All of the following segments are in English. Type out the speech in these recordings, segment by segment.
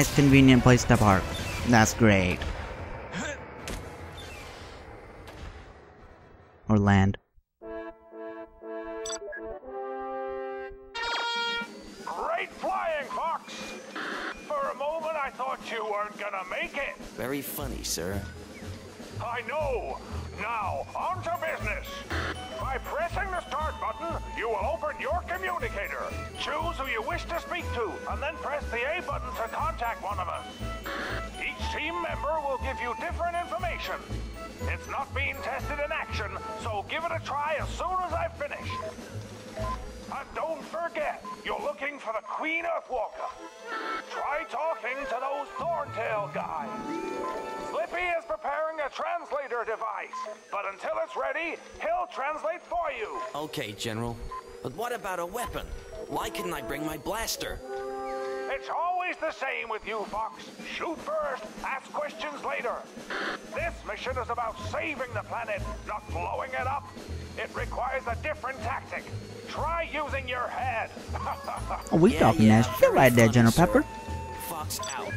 Nice convenient place to park. That's great. Or land. Great flying, Fox! For a moment, I thought you weren't gonna make it. Very funny, sir. I know. Now, on to business. By pressing the start button, you will open your communicator. Choose who you wish to speak to, and then press the A button to contact one of us. Each team member will give you different information. It's not being tested in action, so give it a try as soon as I finish. And don't forget, you're looking for the Queen Earthwalker. Try talking to those Thorntail guys. Slippy is preparing a translator device, but until it's ready, he'll translate for you. Okay, General. But what about a weapon? Why couldn't I bring my blaster? It's always the same with you, Fox. Shoot first, ask questions later. This mission is about saving the planet, not blowing it up. It requires a different tactic. Try using your head. Oh, we Yeah, talking yeah, that shit right there, General sir. Pepper. Fox out.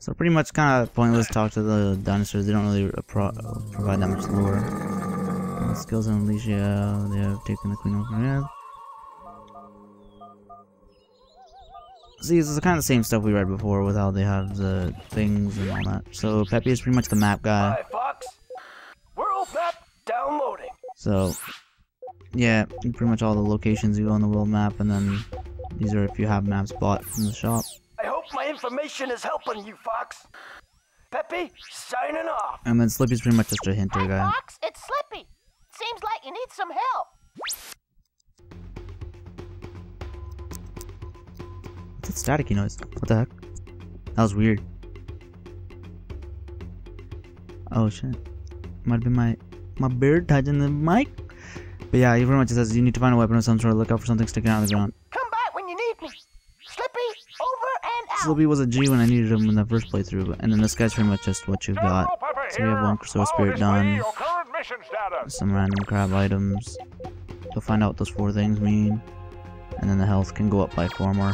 So pretty much kind of pointless talk to the dinosaurs. They don't really pro provide that much lore. Uh, Scales and Alicia, they have taken the Queen over yeah. See, this is kind of the same stuff we read before with how they have the things and all that. So Peppy is pretty much the map guy. Hi, Fox. World map downloading. So yeah, pretty much all the locations you go on the world map, and then these are if you have maps bought from the shop. I hope my information is helping you, Fox. Peppy, signing off. And then Slippy's pretty much just a hinter Hey, guy. Fox, it's Slippy. Seems like you need some help. Staticky noise? What the heck? That was weird. Oh shit. Might be my my beard touching the mic. But yeah, he pretty much says you need to find a weapon of some sort. Look out for something sticking out of the ground. Come back when you need me. Slippy, over and out. Slippy was a G when I needed him in the first playthrough, and then this guy's pretty much just what you got. So we have one Krazoa Spirit done. way, Your current mission status. Some random crab items. You'll find out what those four things mean. And then the health can go up by four more.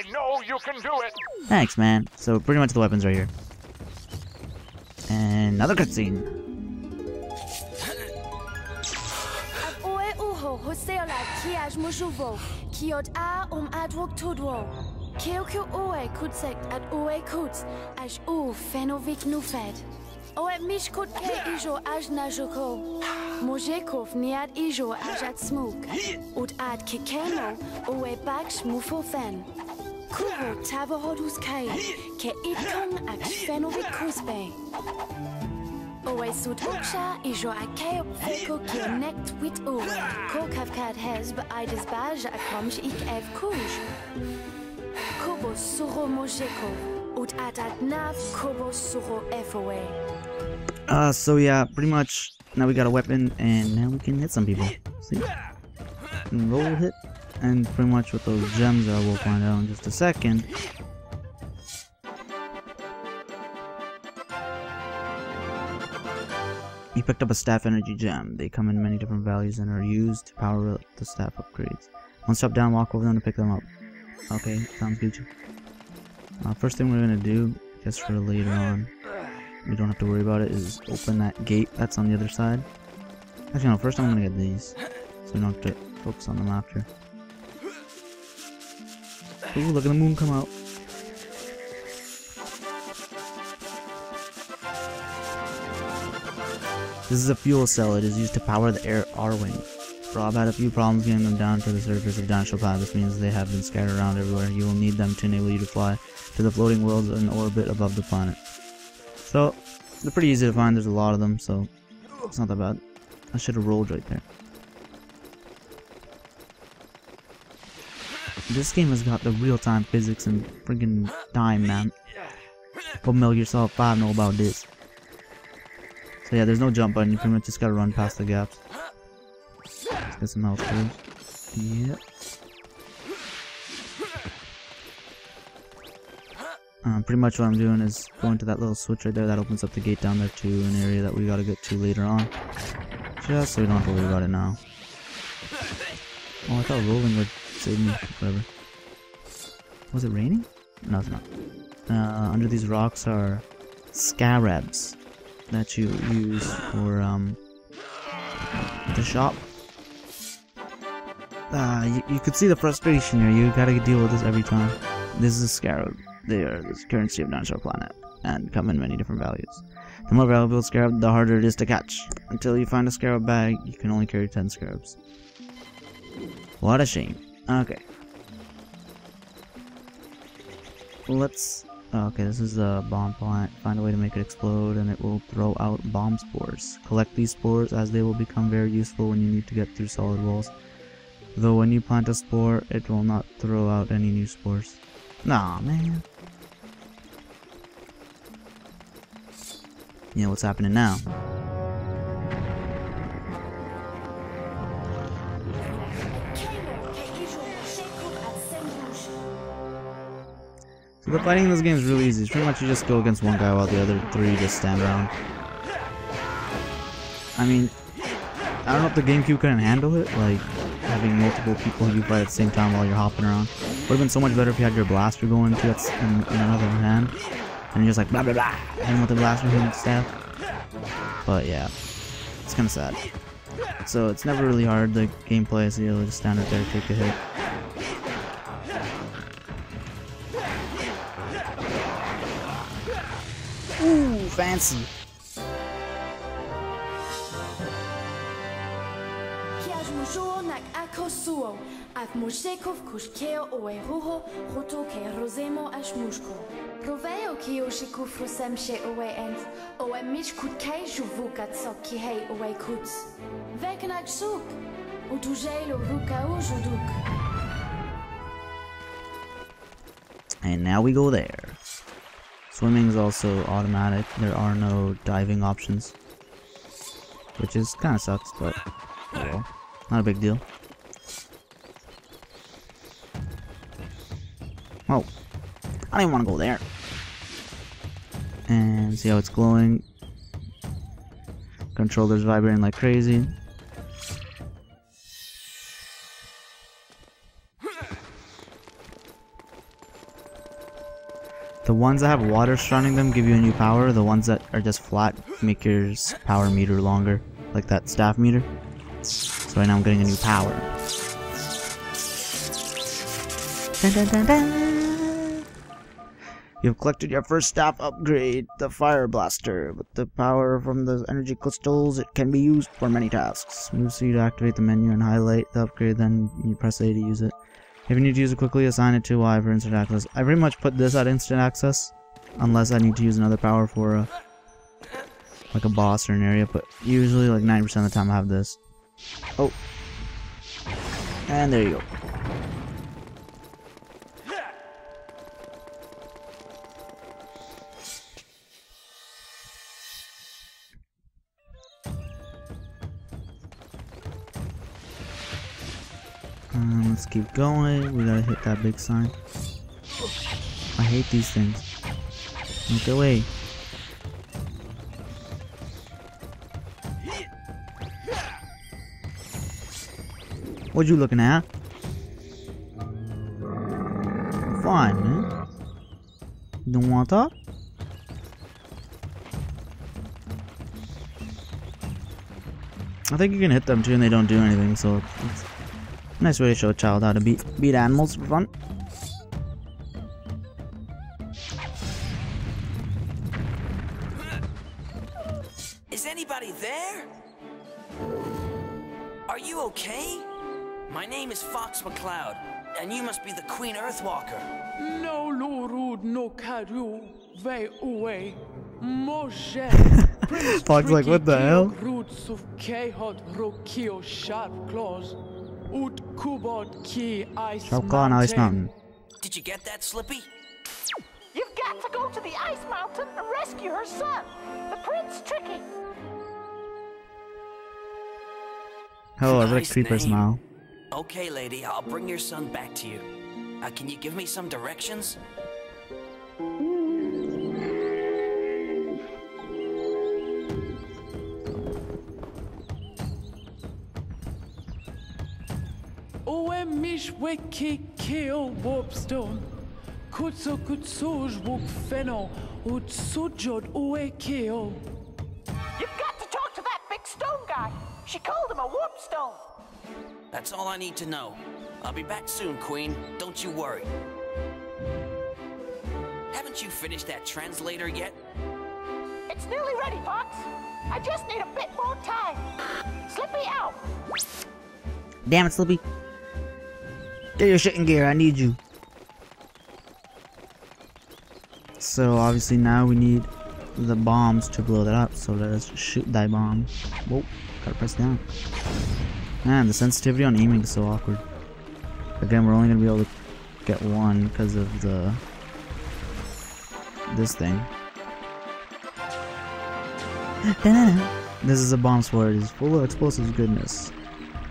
I know you can do it. Thanks, man. So pretty much the weapons right here. And another cutscene. Oe uho hoseola kiaj mujuvo, kiod a um adwok tudwo. Kio kio oe kutsek at oe kuts, aj u fenovik nufed. Oe mish ke ijo aj najoko. Mojekov niad ijo aj at smuk. Ut ad kikeno oe baksh mufo Kuho tavahodus kai, ke itkong ak fenovik kusbe. Owe sud uksha ijo akeo feko nekt wit owe. Ko kavkad hez be aides baj akomj ik ev kuj. Kobo suro mojeko. Ut atat nav kobo suro foa. Uh, so yeah, pretty much now we got a weapon and now we can hit some people. See? Roll hit. And pretty much what those gems are, we'll find out in just a second. You picked up a staff energy gem. They come in many different values and are used to power up the staff upgrades. One step down, walk over them to pick them up. Okay, sounds good. Uh, first thing we're gonna do, just for later on, we don't have to worry about it, is open that gate that's on the other side. Actually, no, first I'm gonna get these, so we don't have to focus on them after. Ooh, look at the moon come out. This is a fuel cell. It is used to power the air R-Wing. Rob had a few problems getting them down to the surface of Dinosaur. This means they have been scattered around everywhere. You will need them to enable you to fly to the floating worlds in orbit above the planet. So, they're pretty easy to find. There's a lot of them, so it's not that bad. I should have rolled right there. This game has got the real-time physics and friggin' time, man. Go Metal Gear Solid 5 know about this. So yeah, there's no jump button. You pretty much just gotta run past the gaps. Let's get some health first. Yep. Um, pretty much what I'm doing is going to that little switch right there that opens up the gate down there to an area that we gotta get to later on. Just so we don't have to worry about it now. Oh, I thought rolling would save me. Whatever. Was it raining? No, it's not. Uh, under these rocks are scarabs that you use for um the shop. Uh, you, you could see the frustration here. You gotta deal with this every time. This is a scarab. They are the currency of Dinosaur Planet and come in many different values. The more valuable scarab, the harder it is to catch. Until you find a scarab bag, you can only carry 10 scarabs. What a shame. Okay. Let's... Okay, this is a bomb plant. Find a way to make it explode and it will throw out bomb spores. Collect these spores as they will become very useful when you need to get through solid walls. Though when you plant a spore, it will not throw out any new spores. Nah, man. Yeah, what's happening now? The fighting in this game is really easy. It's pretty much you just go against one guy while the other three just stand around. I mean, I don't know if the GameCube couldn't handle it, like having multiple people you fight at the same time while you're hopping around. Would have been so much better if you had your blaster going to in, in another hand, and you're just like blah blah blah, and with the blaster and stuff. But yeah, it's kind of sad. So it's never really hard. The gameplay is you know, just stand up there, take a hit. Fancy. Kiaj mujo nak ako suo. Ak mushekov kush keo ruho, roto rosemo ash mushko. Proveo ki o shiku frusem she oe ent, oe mich kut kei juvu katsok ki hei. Veken suk, u tujelo ruka u. And now we go there. Swimming is also automatic. There are no diving options. Which is kind of sucks, but well. Not a big deal. Oh. I don't even want to go there. And see how it's glowing. Controller's vibrating like crazy. The ones that have water surrounding them give you a new power. The ones that are just flat make your power meter longer, like that staff meter. So right now I'm getting a new power. Dun, dun, dun. You've collected your first staff upgrade, the Fire Blaster. With the power from the energy crystals, it can be used for many tasks. Move C to activate the menu and highlight the upgrade, then you press A to use it. If you need to use it quickly, assign it to Y for instant access. I pretty much put this at instant access, unless I need to use another power for a, like a boss or an area, but usually like 90% of the time I have this. Oh. And there you go. Keep going. We gotta hit that big sign. I hate these things. Look away. What you looking at? Fine, man. You don't want to? I think you can hit them too and they don't do anything, so it's nice way to show a child how to beat beat animals for fun. Is anybody there? Are you okay? My name is Fox McCloud, and you must be the Queen Earthwalker. No lurud no karu ve uwe moje. Fox like, what the hell? Roots of kehot rokio sharp claws. Ut kubot ki ice Sharp Claw on Ice Mountain. Did you get that, Slippy? You've got to go to the ice mountain and rescue her son, the Prince Tricky. Hello, I like Nice creeper name. smile. Okay, lady, I'll bring your son back to you. Uh, can you give me some directions? Weki keo warpstone. kutso kutsuj wuk feno ut sujod ue keo. You've got to talk to that big stone guy. She called him a warp stone. That's all I need to know. I'll be back soon, Queen. Don't you worry. Haven't you finished that translator yet? It's nearly ready, Fox. I just need a bit more time. Slip me out. Damn it, Slippy. Get your shit in gear. I need you. So obviously now we need the bombs to blow that up. So let us shoot that bomb. Whoa, gotta press down. Man, the sensitivity on aiming is so awkward. Again, we're only gonna be able to get one because of the this thing. This is a bomb spore. It is full of explosive goodness.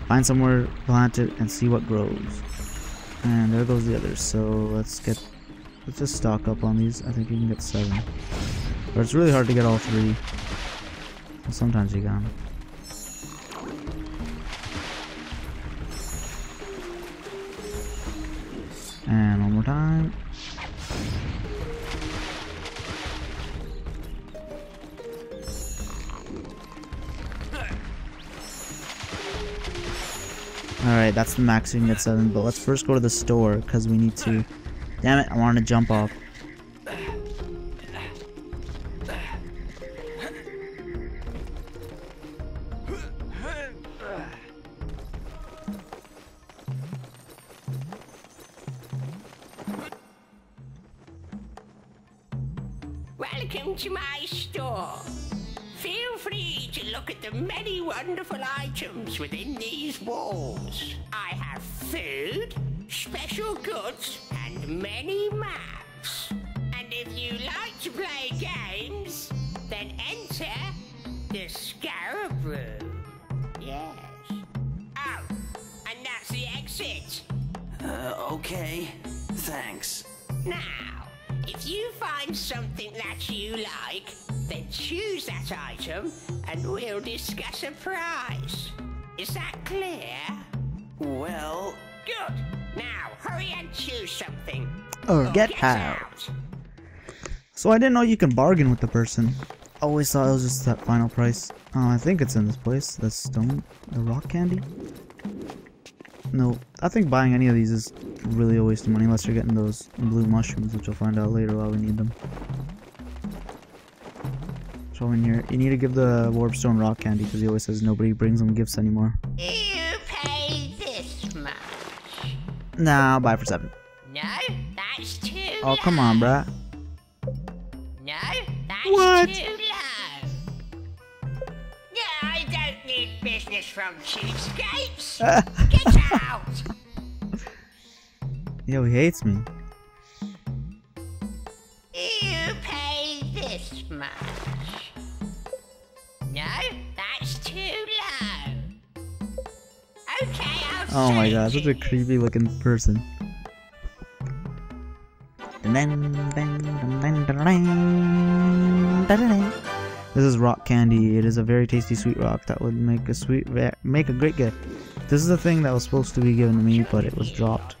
Find somewhere, plant it, and see what grows. And there goes the others. So let's get, let's just stock up on these. I think you can get seven. But it's really hard to get all three. Sometimes you can. Alright, that's the max you can get 7, but let's first go to the store, because we need to... Damn it, I wanted to jump off. The Scarab Room. Yes. Oh, and that's the exit. Uh, okay. Thanks. Now, if you find something that you like, then choose that item and we'll discuss a price. Is that clear? Well, Good. Now, hurry and choose something. Or Or get out. So I didn't know you can bargain with the person. Always thought it was just that final price. Oh, I think it's in this place. The stone, the rock candy. No, I think buying any of these is really a waste of money unless you're getting those blue mushrooms, which you'll find out later why we need them. So in here, you need to give the warpstone rock candy because he always says nobody brings them gifts anymore. You pay this much. Nah, I'll buy it for seven. No, that's too Oh, come on, bruh. No, that's What? too from cheapskates. Get out. Yo, he hates me. You pay this much. No, that's too low. Okay, I'll Oh my god, such a creepy looking person. This is rock candy. It is a very tasty sweet rock that would make a sweet make a great gift. This is the thing that was supposed to be given to me, but it was dropped.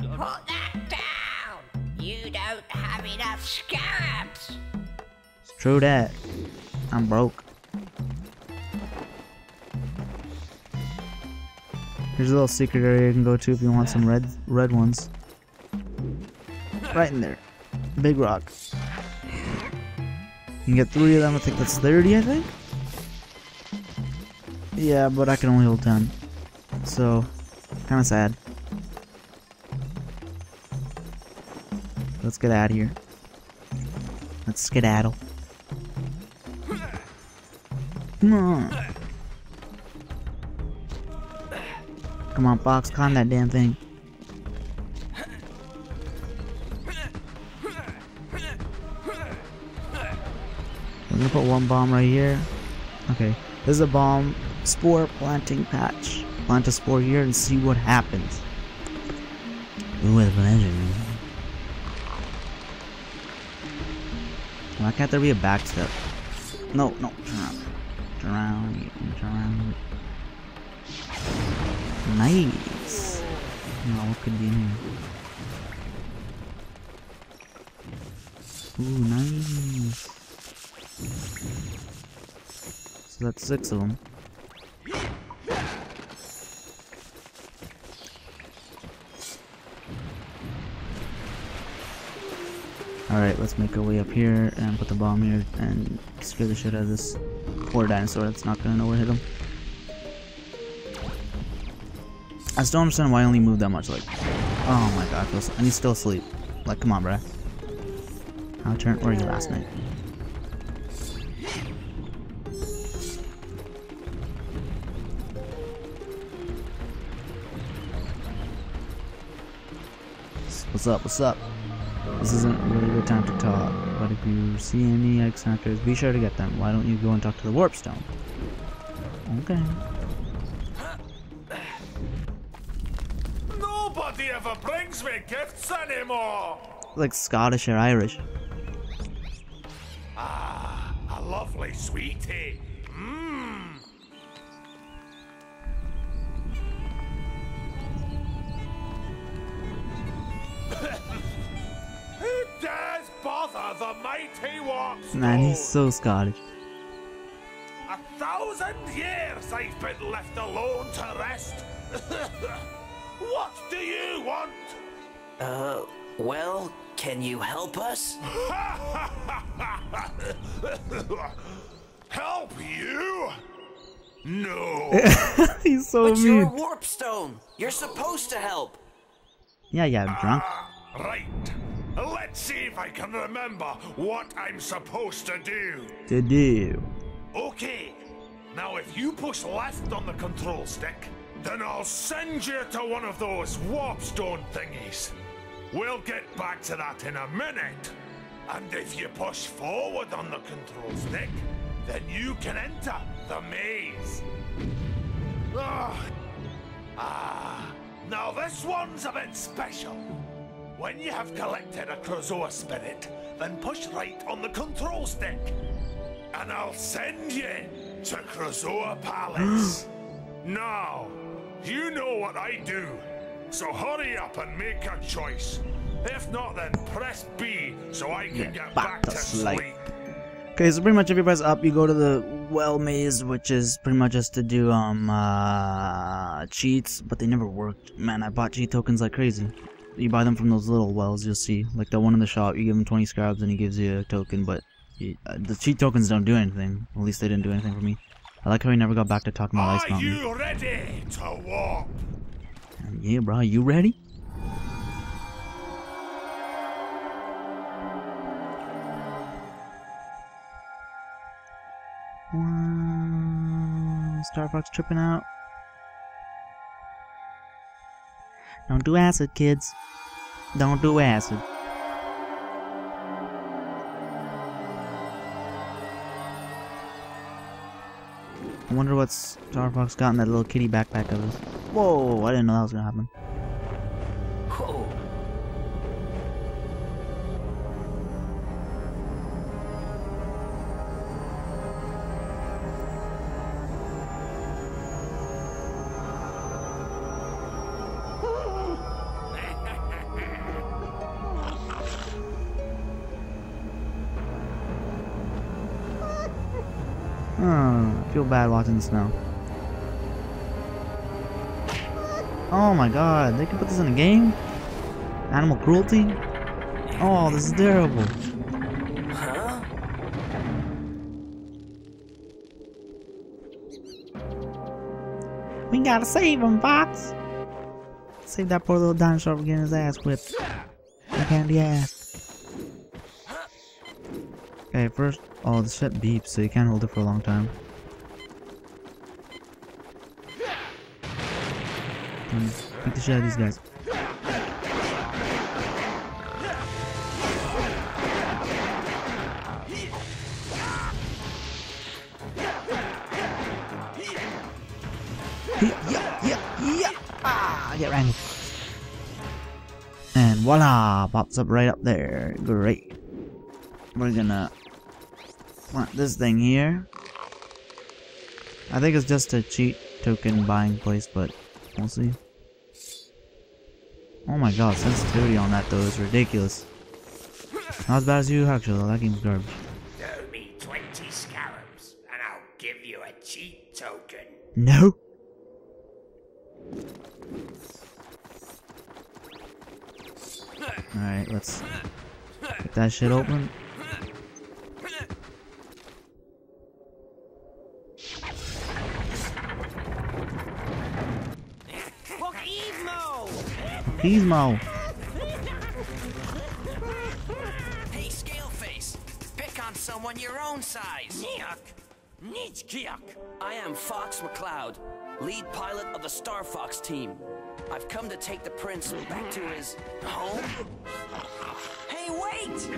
Put that down. You don't have enough scarabs. It's true that. I'm broke. Here's a little secret area you can go to if you want some red red ones. Right in there. Big rock. Can get three of them. I think that's 30, I think? Yeah, but I can only hold 10. So, kind of sad. Let's get out of here. Let's skedaddle. Come on. Come on, Fox, climb that damn thing. We're gonna put one bomb right here. Okay, this is a bomb spore planting patch. Plant a spore here and see what happens. Ooh, With pleasure. Why can't there be a backstep? No, no. Turn around, turn around. Nice. Now what could be in here? Ooh, nice. So that's six of them. Alright, let's make our way up here and put the bomb here and scare the shit out of this poor dinosaur that's not gonna know where to hit him. I still don't understand why I only moved that much, like, oh my god, and he's still asleep. Like, come on, bruh. How turn were you last night? What's up, what's up? This isn't really the time to talk, but if you see any X Hunters, be sure to get them. Why don't you go and talk to the Warp Stone? Okay. Nobody ever brings me gifts anymore. Like Scottish or Irish. Ah, a lovely sweetie. Man, he's so Scottish. A thousand years I've been left alone to rest. what do you want? Uh, well, can you help us? Help you? No. he's so But you're mean. Warp Stone. You're supposed to help. Yeah, yeah, I'm drunk. right. Let's see if I can remember what I'm supposed to do. To do. Okay. Now, if you push left on the control stick, then I'll send you to one of those warpstone thingies. We'll get back to that in a minute. And if you push forward on the control stick, then you can enter the maze. Ah, ah. Now this one's a bit special. When you have collected a Krazoa spirit, then push right on the control stick. And I'll send you to Krazoa Palace. now, you know what I do. So hurry up and make a choice. If not, then press B so I can Yeah, get back back, to to sleep. sleep. Okay, so pretty much if you press up, you go to the well maze, which is pretty much just to do um uh cheats, but they never worked. Man, I bought cheat tokens like crazy. You buy them from those little wells, you'll see. Like the one in the shop, you give him 20 scarabs and he gives you a token, but you, uh, the cheat tokens don't do anything. At least they didn't do anything for me. I like how he never got back to talking about Ice Are Mountain. you ready to warp? Yeah, bro, you ready? Wow, Star Fox tripping out. Don't do acid, kids. Don't do acid. I wonder what Star Fox got in that little kitty backpack of his. Whoa, I didn't know that was gonna happen. Feel bad watching this now. Oh my god, they can put this in a game? Animal cruelty? Oh, this is terrible. Huh? We gotta save him, Fox! Save that poor little dinosaur from getting his ass whipped. I candy ass. Okay, first, oh, the shit beeps, so you can't hold it for a long time. Um, beat the shit out of these guys. Yeah, yeah, yeah. Ah, get rangled. And voila, pops up right up there. Great. We're gonna want this thing here. I think it's just a cheat token buying place, but we'll see. Oh my god, sensitivity on that though is ridiculous. Not as bad as you actually. That game's garbage. Throw me 20 scarabs, and I'll give you a cheat token. No. Alright, let's get that shit open. Gizmo! Hey, Scaleface! Pick on someone your own size! Nyok! Nichkiok! I am Fox McCloud, lead pilot of the Star Fox team. I've come to take the prince back to his home. Hey, wait!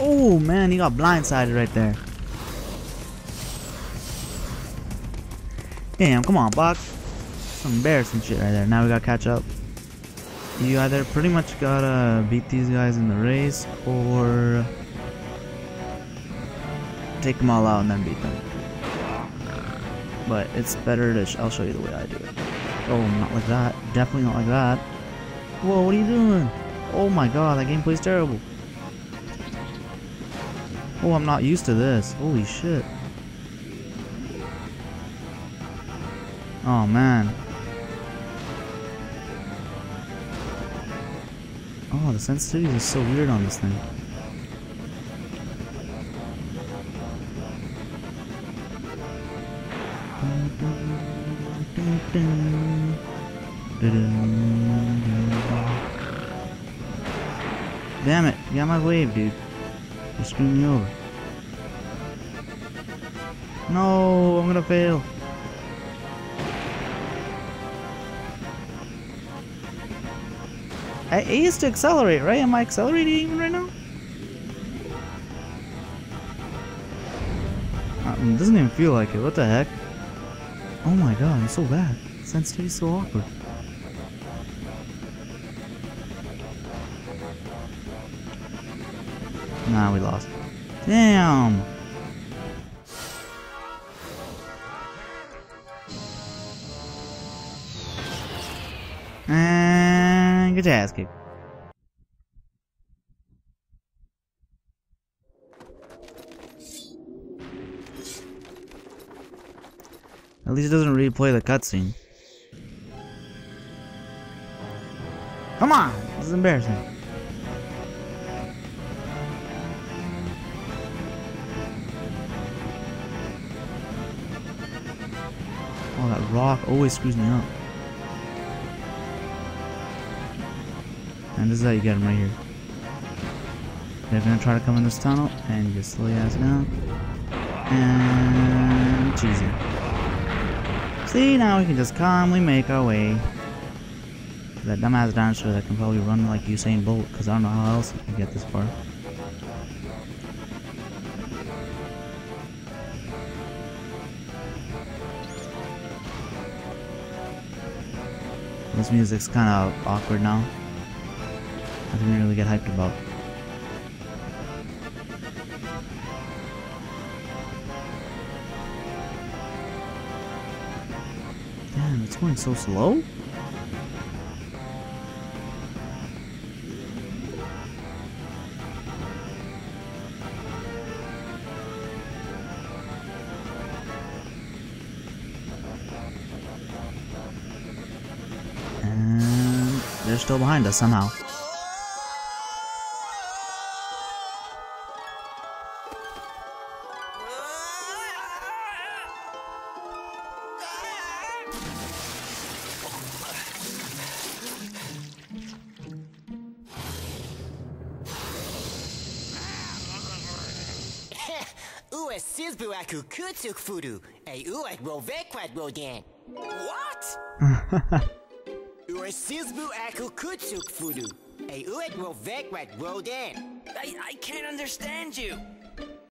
Oh man, he got blindsided right there. Damn, come on, Buck. Some embarrassing shit right there. Now we gotta catch up. You either pretty much gotta beat these guys in the race, or take them all out and then beat them. But it's better to. I'll show you the way I do it. Oh, not like that. Definitely not like that. Whoa, what are you doing? Oh my god, that gameplay's terrible. Oh, I'm not used to this. Holy shit. Oh man. Oh, the sensitivity is so weird on this thing. Damn it, get out my wave, dude. You screwed me over. No, I'm gonna fail. A is to accelerate, right? Am I accelerating even right now? Uh, it doesn't even feel like it. What the heck? Oh my god, it's so bad. Sensitivity is so awkward. Nah, we lost. Damn! Kicked. At least it doesn't replay the cutscene. Come on! This is embarrassing. Oh, that rock always screws me up. And this is how you get him right here. They're gonna try to come in this tunnel, and you just slow your ass down. And cheesy. See, now we can just calmly make our way. to That dumbass dinosaur that can probably run like Usain Bolt, because I don't know how else he can get this far. This music's kind of awkward now. I didn't really get hyped about. Damn, it's going so slow? They're still behind us somehow. aku furu, uek rovekwat rodan. What? Ue sizbu aku kutsuk furu, uek rovekwat rodan. I, I can't understand you.